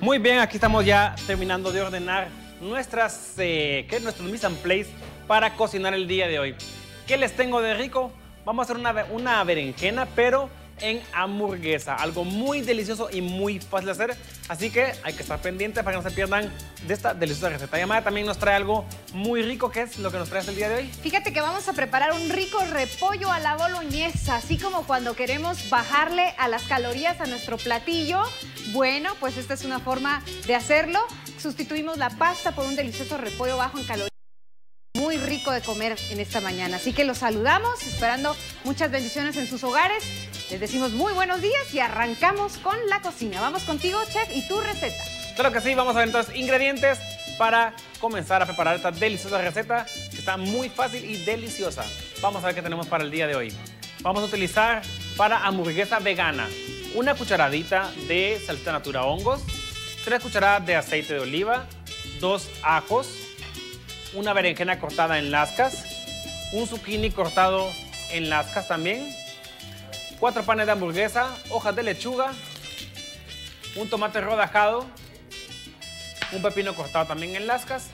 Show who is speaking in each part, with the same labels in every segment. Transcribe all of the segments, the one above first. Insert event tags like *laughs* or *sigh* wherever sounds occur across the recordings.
Speaker 1: Muy bien, aquí estamos ya terminando de ordenar nuestras, eh, ¿qué? nuestros mise en place para cocinar el día de hoy. ¿Qué les tengo de rico? Vamos a hacer una, una berenjena, pero en hamburguesa. Algo muy delicioso y muy fácil de hacer. Así que hay que estar pendientes para que no se pierdan de esta deliciosa receta. Yamada también nos trae algo muy rico, que es lo que nos trae el día de hoy.
Speaker 2: Fíjate que vamos a preparar un rico repollo a la boloñesa, así como cuando queremos bajarle a las calorías a nuestro platillo. Bueno, pues esta es una forma de hacerlo. Sustituimos la pasta por un delicioso repollo bajo en calorías muy rico de comer en esta mañana. Así que los saludamos, esperando muchas bendiciones en sus hogares. Les decimos muy buenos días y arrancamos con la cocina. Vamos contigo, chef, y tu receta.
Speaker 1: Claro que sí, vamos a ver entonces ingredientes para comenzar a preparar esta deliciosa receta que está muy fácil y deliciosa. Vamos a ver qué tenemos para el día de hoy. Vamos a utilizar para hamburguesa vegana una cucharadita de salsa natura hongos, tres cucharadas de aceite de oliva, dos ajos, una berenjena cortada en lascas, un zucchini cortado en lascas también, cuatro panes de hamburguesa, hojas de lechuga, un tomate rodajado, un pepino cortado también en lascas.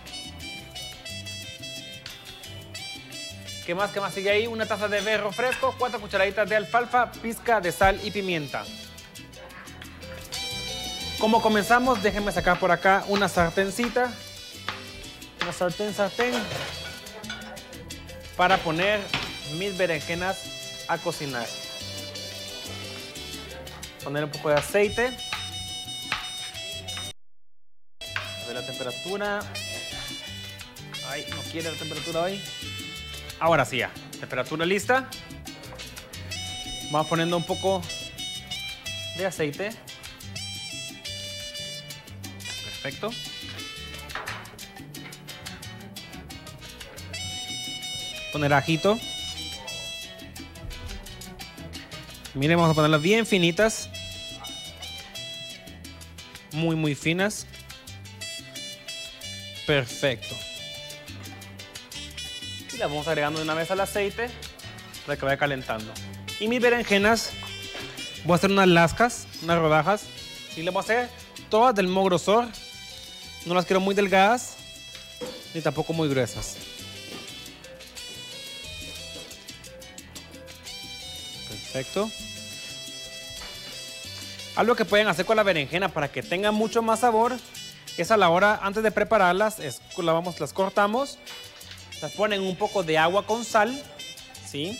Speaker 1: ¿Qué más? ¿Qué más sigue ahí? Una taza de berro fresco, cuatro cucharaditas de alfalfa, pizca de sal y pimienta. Como comenzamos, déjenme sacar por acá una sartencita una sartén, sartén, para poner mis berenjenas a cocinar. Poner un poco de aceite. Ver la temperatura. Ay, no quiere la temperatura hoy. Ahora sí ya, temperatura lista. Vamos poniendo un poco de aceite. Perfecto. Poner ajito. Miren, vamos a ponerlas bien finitas. Muy, muy finas. Perfecto. Y las vamos agregando de una vez al aceite para que vaya calentando. Y mis berenjenas, voy a hacer unas lascas, unas rodajas. Y les voy a hacer todas del mismo grosor. No las quiero muy delgadas, ni tampoco muy gruesas. Perfecto. Algo que pueden hacer con la berenjena para que tenga mucho más sabor es a la hora, antes de prepararlas, las cortamos, las ponen un poco de agua con sal, ¿sí?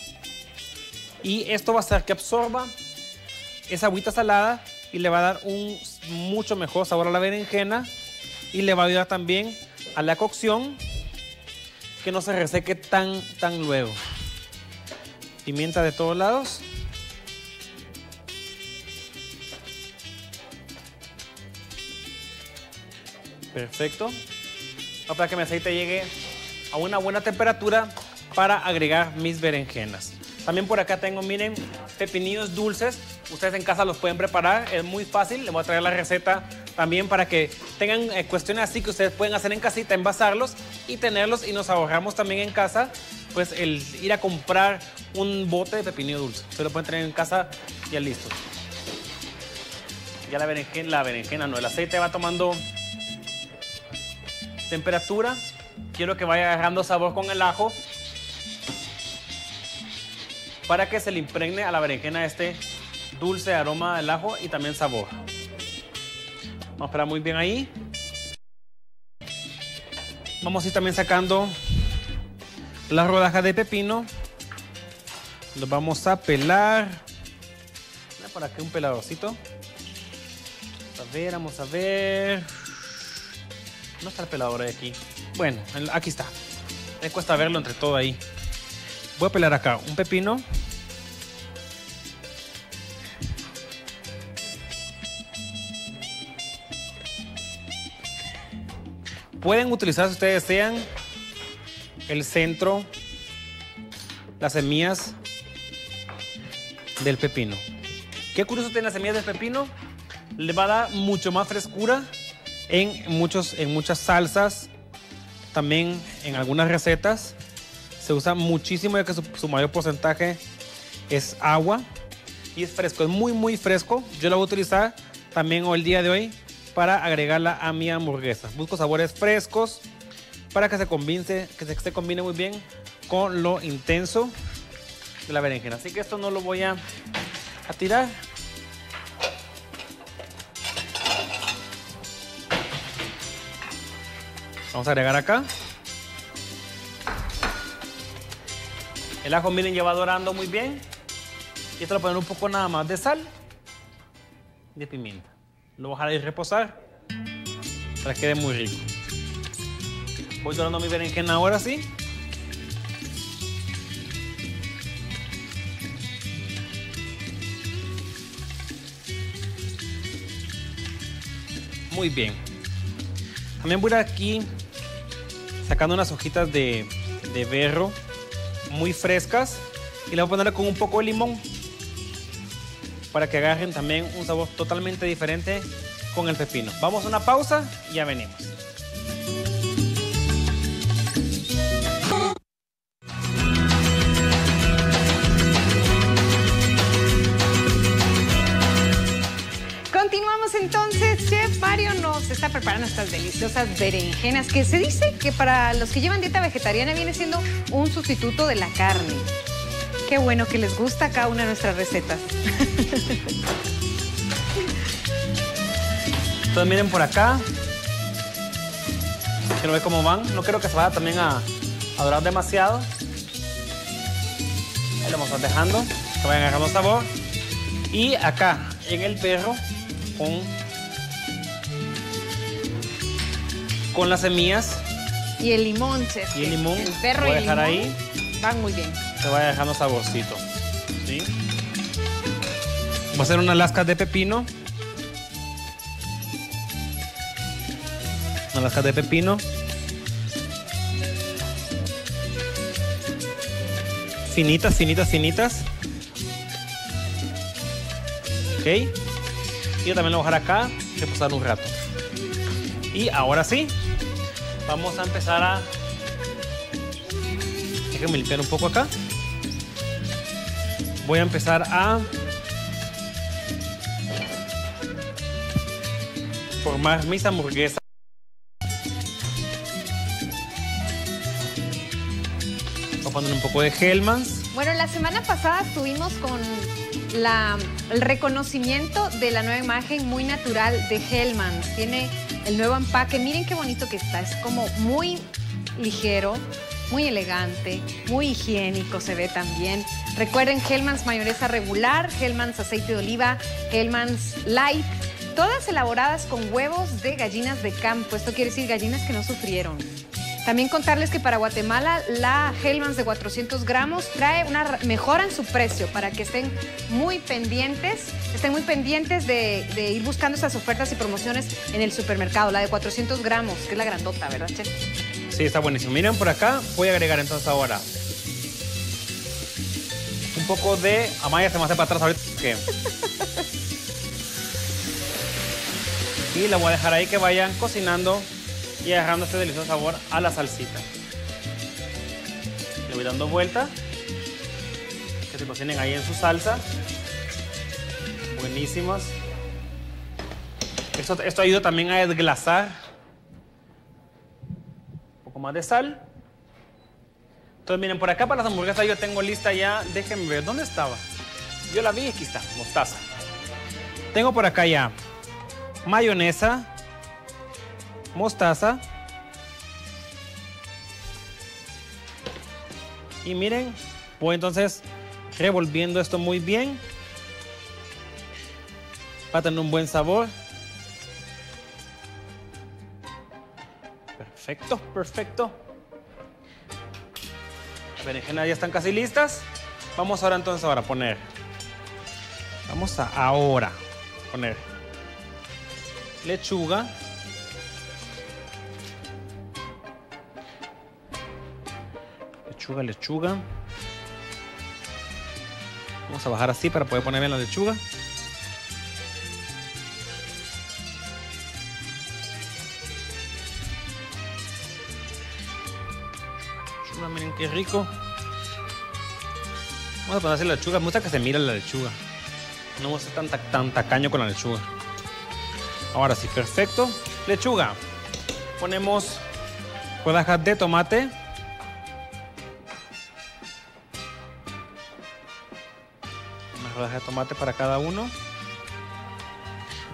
Speaker 1: Y esto va a hacer que absorba esa agüita salada y le va a dar un mucho mejor sabor a la berenjena y le va a ayudar también a la cocción que no se reseque tan, tan luego. Pimienta de todos lados. Perfecto. Para que mi aceite llegue a una buena temperatura para agregar mis berenjenas. También por acá tengo, miren, pepinillos dulces. Ustedes en casa los pueden preparar, es muy fácil. Les voy a traer la receta también para que tengan eh, cuestiones así que ustedes pueden hacer en casita, envasarlos y tenerlos y nos ahorramos también en casa, pues el ir a comprar un bote de pepinillo dulce. Ustedes lo pueden tener en casa ya listo. Ya la berenjena, la berenjena no, el aceite va tomando temperatura. Quiero que vaya agarrando sabor con el ajo para que se le impregne a la berenjena este dulce aroma del ajo y también sabor. Vamos a esperar muy bien ahí. Vamos a ir también sacando las rodajas de pepino. Los vamos a pelar. Por aquí un peladorcito. A ver, vamos a ver. No está el pelador de aquí. Bueno, aquí está. Me cuesta verlo entre todo ahí. Voy a pelar acá un pepino. Pueden utilizar, si ustedes desean, el centro, las semillas del pepino. Qué curioso tiene las semillas del pepino. Le va a dar mucho más frescura en, muchos, en muchas salsas, también en algunas recetas. Se usa muchísimo ya que su, mayor porcentaje es agua y es fresco, es muy muy fresco. Yo lo voy a utilizar también el día de hoy para agregarla a mi hamburguesa. Busco sabores frescos para que se combine, que se, combine muy bien con lo intenso de la berenjena. Así que esto no lo voy a tirar. Vamos a agregar acá. El ajo, miren, lleva dorando muy bien. Y esto lo poner un poco nada más de sal y de pimienta. Lo voy a dejar reposar para que quede muy rico. Voy dorando mi berenjena ahora sí. Muy bien. También voy a aquí sacando unas hojitas de, de berro muy frescas y le voy a poner con un poco de limón para que agarren también un sabor totalmente diferente con el pepino. Vamos a una pausa y ya venimos.
Speaker 2: Estas deliciosas berenjenas que se dice que para los que llevan dieta vegetariana viene siendo un sustituto de la carne. Qué bueno que les gusta cada una de nuestras recetas.
Speaker 1: Entonces miren por acá. Quiero ver cómo van. No quiero que se vaya también a, dorar demasiado. Ahí lo vamos a dejando. Que vayan agarrando sabor. Y acá, en el perro, con, con las semillas
Speaker 2: Y el limón,
Speaker 1: y el limón.
Speaker 2: El perro
Speaker 1: voy
Speaker 2: y
Speaker 1: a
Speaker 2: el
Speaker 1: dejar
Speaker 2: limón
Speaker 1: ahí.
Speaker 2: van muy bien.
Speaker 1: Se vaya dejando saborcito. ¿sí? Voy a hacer unas lascas de pepino. Unas lascas de pepino. Finitas, finitas, finitas. Ok. Y yo también lo voy a dejar acá, reposar un rato. Y ahora sí, vamos a empezar a Déjenme limpiar un poco acá. Voy a empezar a formar mis hamburguesas. Voy a poner un poco de Hellmann's.
Speaker 2: Bueno, la semana pasada estuvimos con la- el reconocimiento de la nueva imagen muy natural de Hellman. Tiene el nuevo empaque. Miren qué bonito que está. Es como muy ligero, muy elegante, muy higiénico se ve también. Recuerden Hellman's mayonesa regular, Hellman's aceite de oliva, Hellman's light. Todas elaboradas con huevos de gallinas de campo. Esto quiere decir gallinas que no sufrieron. También contarles que para Guatemala la Hellmann's de 400 gramos trae una mejora en su precio para que estén muy pendientes, estén muy pendientes de, de ir buscando esas ofertas y promociones en el supermercado. La de 400 gramos, que es la grandota, ¿verdad, chef?
Speaker 1: Sí, está buenísimo. Miren por acá, voy a agregar entonces ahora un poco de... Amaya se me hace para atrás ahorita. que- *laughs* Y la voy a dejar ahí que vayan cocinando y agarrando este delicioso sabor a la salsita. Le voy dando vuelta. Que se cocinen ahí en su salsa. Buenísimas. Esto, esto ayuda también a desglasar un poco más de sal. Entonces, miren, por acá para las hamburguesas yo tengo lista ya. Déjenme ver, ¿dónde estaba? Yo la vi aquí está, mostaza. Tengo por acá ya mayonesa, mostaza. Y miren, voy entonces revolviendo esto muy bien. Para tener un buen sabor. Perfecto, perfecto. Berenjenas ya están casi listas. Vamos ahora entonces ahora a poner. Vamos a ahora poner lechuga. Lechuga, lechuga. Vamos a bajar así para poder poner bien la lechuga. Lechuga, miren qué rico. Vamos a ponerse la lechuga. Me gusta que se mire la lechuga. No vamos a ser tan, ta- tan tacaño con la lechuga. Ahora sí, perfecto. Lechuga. Ponemos rodajas de tomate. De tomate para cada uno.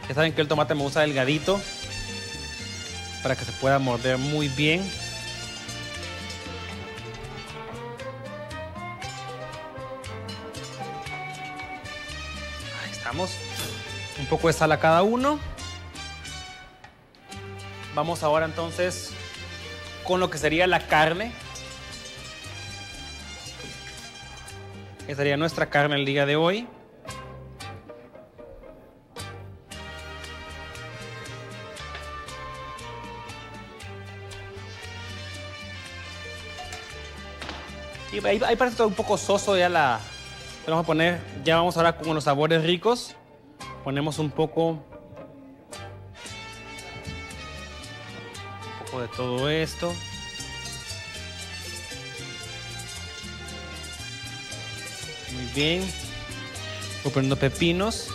Speaker 1: Ya saben que el tomate me gusta delgadito para que se pueda morder muy bien. Ahí estamos. Un poco de sal a cada uno. Vamos ahora entonces con lo que sería la carne. Esa sería nuestra carne el día de hoy. Y ahí, parece todo un poco soso ya la... Vamos a poner, ya vamos ahora con los sabores ricos. Ponemos un poco... Un poco de todo esto. Muy bien. Voy poniendo pepinos.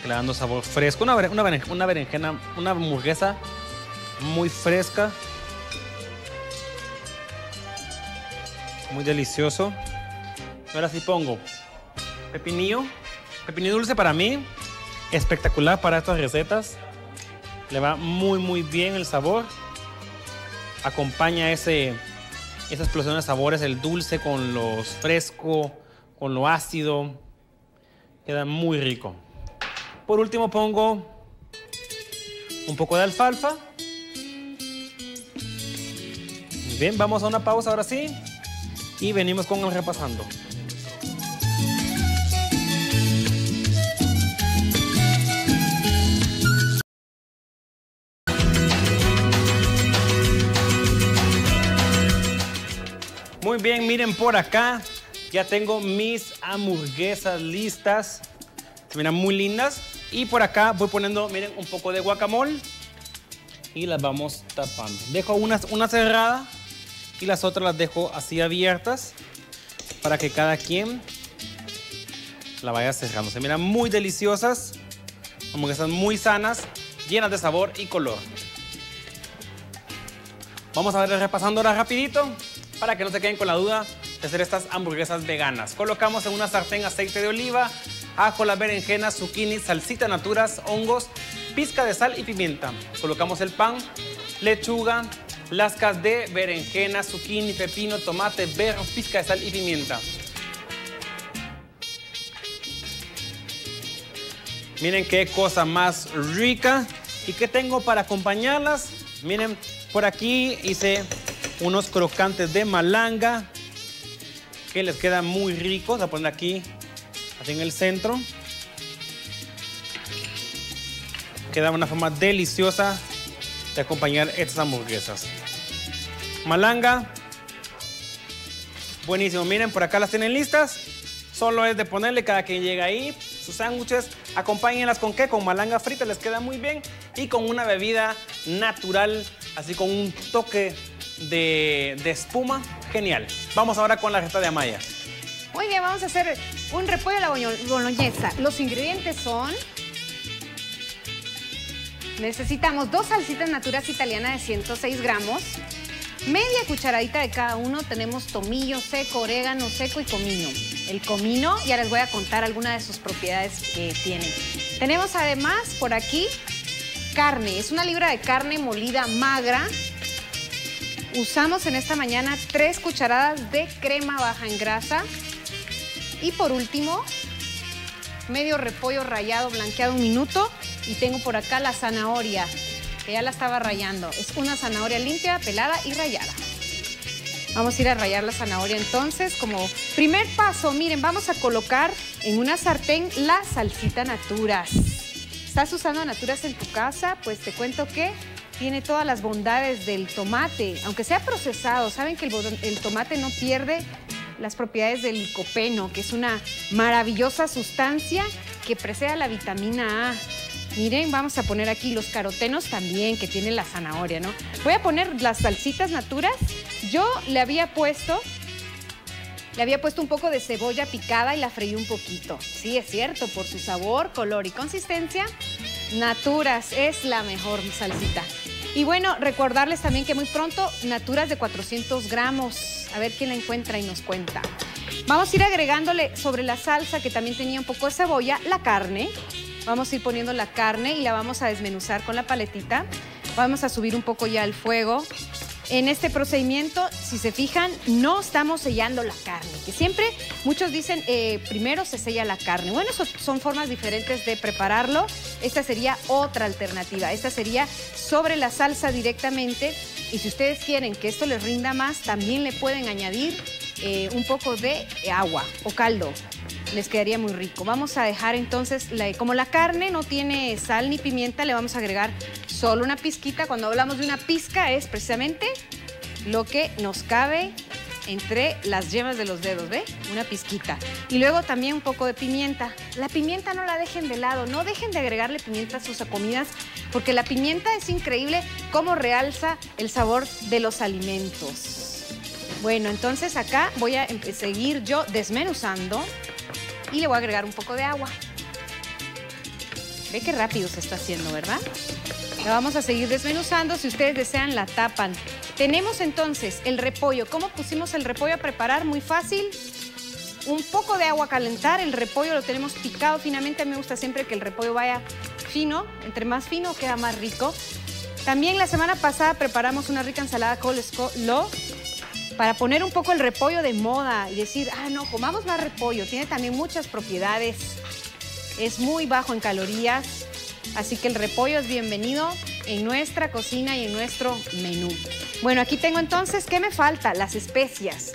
Speaker 1: Para sabor fresco. Una, una, beren- una berenjena, una hamburguesa muy fresca. Muy delicioso. Ahora sí pongo pepinillo. Pepinillo dulce para mí. Espectacular para estas recetas. Le va muy muy bien el sabor. Acompaña ese, esa explosión de sabores, el dulce con lo fresco, con lo ácido. Queda muy rico. Por último pongo un poco de alfalfa. Muy bien, vamos a una pausa ahora sí. Y venimos con el repasando. Muy bien, miren por acá. Ya tengo mis hamburguesas listas. Se miran muy lindas. Y por acá voy poniendo, miren, un poco de guacamole. Y las vamos tapando. Dejo una, una cerrada y las otras las dejo así abiertas para que cada quien la vaya cerrando. Se miran muy deliciosas, hamburguesas muy sanas, llenas de sabor y color. Vamos a ver repasando ahora rapidito para que no se queden con la duda de hacer estas hamburguesas veganas. Colocamos en una sartén aceite de oliva, ajo, las berenjenas, zucchini, salsita naturas, hongos, pizca de sal y pimienta. Colocamos el pan, lechuga, lascas de berenjena, zucchini, pepino, tomate, berro, pizca de sal y pimienta. Miren qué cosa más rica. ¿Y qué tengo para acompañarlas? Miren, por aquí hice unos crocantes de malanga que les quedan muy ricos. A poner aquí, así en el centro. Queda una forma deliciosa de acompañar estas hamburguesas. Malanga. Buenísimo. Miren, por acá las tienen listas. Solo es de ponerle cada quien llega ahí sus sándwiches. Acompáñenlas con qué? Con malanga frita, les queda muy bien. Y con una bebida natural, así con un toque de, de espuma. Genial. Vamos ahora con la receta de Amaya.
Speaker 2: Muy bien, vamos a hacer un repollo a la boloñesa. Los ingredientes son... Necesitamos dos salsitas naturas italianas de 106 gramos, media cucharadita de cada uno, tenemos tomillo seco, orégano seco y comino. El comino, ya les voy a contar algunas de sus propiedades que tiene. Tenemos además por aquí carne, es una libra de carne molida magra. Usamos en esta mañana tres cucharadas de crema baja en grasa. Y por último, medio repollo rallado, blanqueado un minuto. Y tengo por acá la zanahoria, que ya la estaba rayando. Es una zanahoria limpia, pelada y rallada. Vamos a ir a rayar la zanahoria entonces. Como primer paso, miren, vamos a colocar en una sartén la salsita Naturas. ¿Estás usando Naturas en tu casa? Pues te cuento que tiene todas las bondades del tomate, aunque sea procesado. Saben que el tomate no pierde las propiedades del licopeno, que es una maravillosa sustancia que precede a la vitamina A. Miren, vamos a poner aquí los carotenos también, que tiene la zanahoria, ¿no? Voy a poner las salsitas naturas. Yo le había puesto Le había puesto un poco de cebolla picada y la freí un poquito. Sí, es cierto, por su sabor, color y consistencia, Naturas es la mejor salsita. Y bueno, recordarles también que muy pronto Naturas de 400 gramos. A ver quién la encuentra y nos cuenta. Vamos a ir agregándole sobre la salsa que también tenía un poco de cebolla, la carne. Vamos a ir poniendo la carne y la vamos a desmenuzar con la paletita. Vamos a subir un poco ya el fuego. En este procedimiento, si se fijan, no estamos sellando la carne, que siempre muchos dicen eh, primero se sella la carne. Bueno, son formas diferentes de prepararlo. Esta sería otra alternativa. Esta sería sobre la salsa directamente. Y si ustedes quieren que esto les rinda más, también le pueden añadir eh, un poco de agua o caldo les quedaría muy rico. Vamos a dejar entonces, como la carne no tiene sal ni pimienta, le vamos a agregar solo una pizquita. Cuando hablamos de una pizca es precisamente lo que nos cabe entre las yemas de los dedos, ¿ve? Una pizquita. Y luego también un poco de pimienta. La pimienta no la dejen de lado, no dejen de agregarle pimienta a sus comidas, porque la pimienta es increíble cómo realza el sabor de los alimentos. Bueno, entonces acá voy a seguir yo desmenuzando y le voy a agregar un poco de agua. Ve qué rápido se está haciendo, ¿verdad? La vamos a seguir desmenuzando. Si ustedes desean, la tapan. Tenemos entonces el repollo. ¿Cómo pusimos el repollo a preparar? Muy fácil. Un poco de agua a calentar. El repollo lo tenemos picado finamente. Me gusta siempre que el repollo vaya fino. Entre más fino queda más rico. También la semana pasada preparamos una rica ensalada coleslaw para poner un poco el repollo de moda y decir, ah, no, comamos más repollo. Tiene también muchas propiedades. Es muy bajo en calorías. Así que el repollo es bienvenido en nuestra cocina y en nuestro menú. Bueno, aquí tengo entonces, ¿qué me falta? Las especias.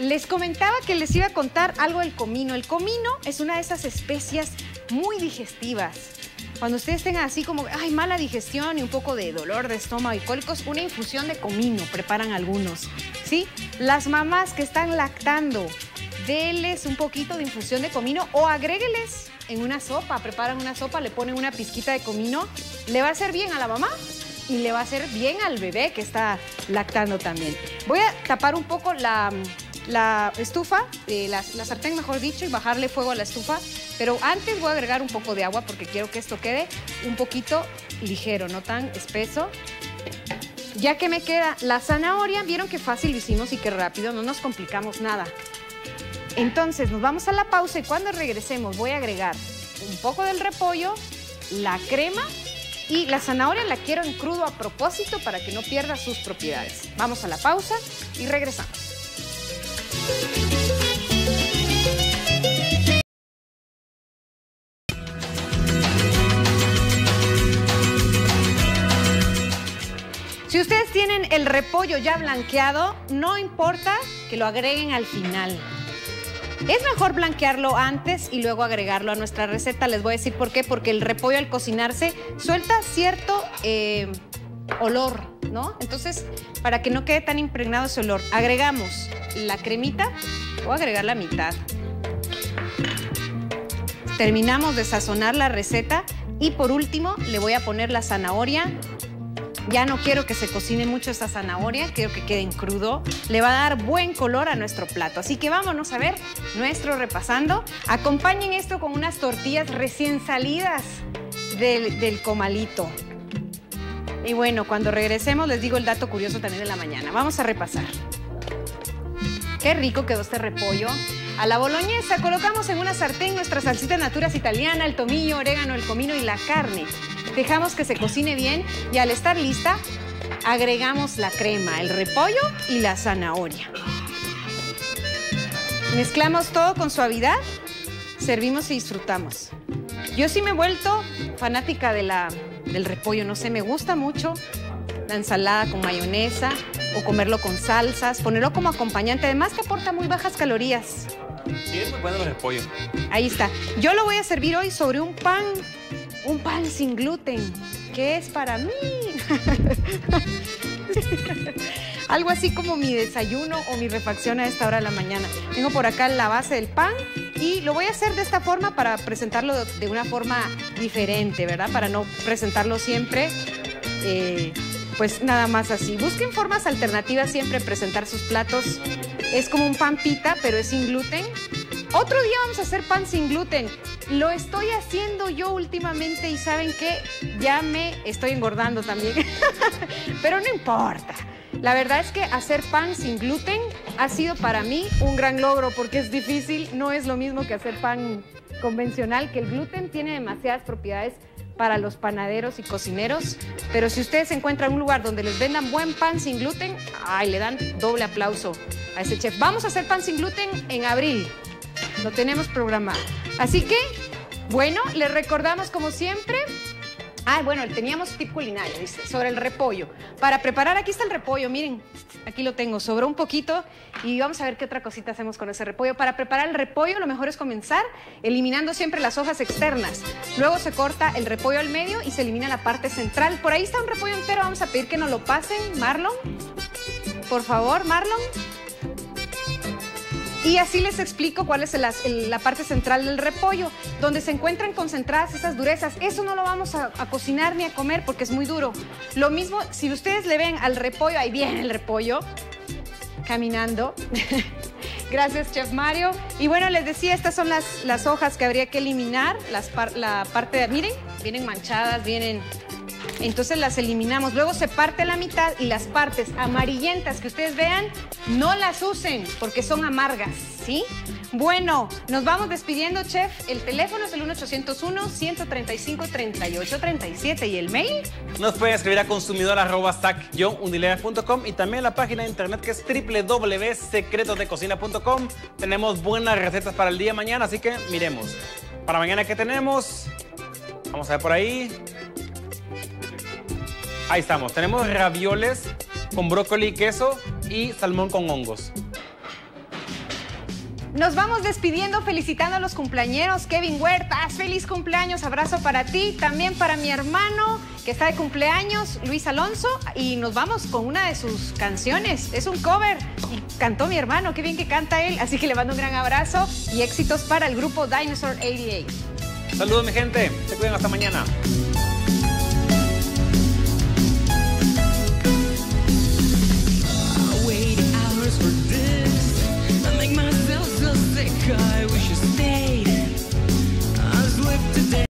Speaker 2: Les comentaba que les iba a contar algo del comino. El comino es una de esas especias muy digestivas. Cuando ustedes tengan así como, ay, mala digestión y un poco de dolor de estómago y cólicos, una infusión de comino preparan algunos, ¿sí? Las mamás que están lactando, denles un poquito de infusión de comino o agrégueles en una sopa, preparan una sopa, le ponen una pizquita de comino, le va a hacer bien a la mamá y le va a hacer bien al bebé que está lactando también. Voy a tapar un poco la, la estufa, eh, la, sartén mejor dicho, y bajarle fuego a la estufa. Pero antes voy a agregar un poco de agua porque quiero que esto quede un poquito ligero, no tan espeso. Ya que me queda la zanahoria, vieron que fácil lo hicimos y que rápido, no nos complicamos nada. Entonces nos vamos a la pausa y cuando regresemos voy a agregar un poco del repollo, la crema y la zanahoria la quiero en crudo a propósito para que no pierda sus propiedades. Vamos a la pausa y regresamos. Repollo ya blanqueado, no importa que lo agreguen al final. Es mejor blanquearlo antes y luego agregarlo a nuestra receta. Les voy a decir por qué. Porque el repollo al cocinarse suelta cierto eh, olor, ¿no? Entonces, para que no quede tan impregnado ese olor, agregamos la cremita, voy a agregar la mitad. Terminamos de sazonar la receta y por último le voy a poner la zanahoria. Ya no quiero que se cocine mucho esta zanahoria, quiero que quede en crudo. Le va a dar buen color a nuestro plato. Así que vámonos a ver nuestro repasando. Acompañen esto con unas tortillas recién salidas del, del comalito. Y bueno, cuando regresemos les digo el dato curioso también de la mañana. Vamos a repasar. Qué rico quedó este repollo. A la boloñesa colocamos en una sartén nuestra salsita naturas italiana, el tomillo, orégano, el comino y la carne. Dejamos que se cocine bien y al estar lista agregamos la crema, el repollo y la zanahoria. Mezclamos todo con suavidad, servimos y disfrutamos. Yo sí me he vuelto fanática de la, del repollo, no sé, me gusta mucho la ensalada con mayonesa o comerlo con salsas, ponerlo como acompañante, además que aporta muy bajas calorías.
Speaker 1: Sí, es muy bueno repollo.
Speaker 2: Ahí está. Yo lo voy a servir hoy sobre un pan, un pan sin gluten, que es para mí. *laughs* Algo así como mi desayuno o mi refacción a esta hora de la mañana. Tengo por acá la base del pan y lo voy a hacer de esta forma para presentarlo de una forma diferente, ¿verdad? Para no presentarlo siempre eh, pues nada más así. Busquen formas alternativas siempre presentar sus platos Es como un pan pita, pero es sin gluten. Otro día vamos a hacer pan sin gluten. Lo estoy haciendo yo últimamente y saben que ya me estoy engordando también. *laughs* pero no importa. La verdad es que hacer pan sin gluten ha sido para mí un gran logro porque es difícil, no es lo mismo que hacer pan convencional, que el gluten tiene demasiadas propiedades para los panaderos y cocineros, pero si ustedes encuentran un lugar donde les vendan buen pan sin gluten, ay, le dan doble aplauso a ese chef. Vamos a hacer pan sin gluten en abril, lo tenemos programado. Así que, bueno, les recordamos como siempre Ah, bueno, teníamos tip culinario, dice, sobre el repollo. Para preparar, aquí está el repollo, miren, aquí lo tengo, sobró un poquito y vamos a ver qué otra cosita hacemos con ese repollo. Para preparar el repollo, lo mejor es comenzar eliminando siempre las hojas externas. Luego se corta el repollo al medio y se elimina la parte central. Por ahí está un repollo entero, vamos a pedir que nos lo pasen, Marlon. Por favor, Marlon. Y así les explico cuál es la parte central del repollo, donde se encuentran concentradas esas durezas. Eso no lo vamos a, cocinar ni a comer porque es muy duro. Lo mismo, si ustedes le ven al repollo, ahí viene el repollo, caminando. *laughs* Gracias, Chef Mario. Y bueno, les decía, estas son las, las hojas que habría que eliminar. Las la parte de, miren, vienen manchadas, vienen entonces las eliminamos. Luego se parte la mitad y las partes amarillentas que ustedes vean, no las usen porque son amargas, ¿sí? Bueno, nos vamos despidiendo, chef. El teléfono es el 1-801-135-3837 y el mail.
Speaker 1: Nos pueden escribir a consumidor.com y también la página de internet que es www.secretosdecocina.com. Tenemos buenas recetas para el día de mañana, así que miremos. Para mañana, ¿qué tenemos? Vamos a ver por ahí. Ahí estamos. Tenemos ravioles con brócoli y queso y salmón con hongos.
Speaker 2: Nos vamos despidiendo felicitando a los cumpleañeros. Kevin Huertas, feliz cumpleaños, abrazo para ti, también para mi hermano que está de cumpleaños, Luis Alonso, y nos vamos con una de sus canciones. Es un cover y cantó mi hermano, qué bien que canta él, así que le mando un gran abrazo y éxitos para el grupo Dinosaur 88.
Speaker 1: Saludos mi gente, se cuidan hasta mañana.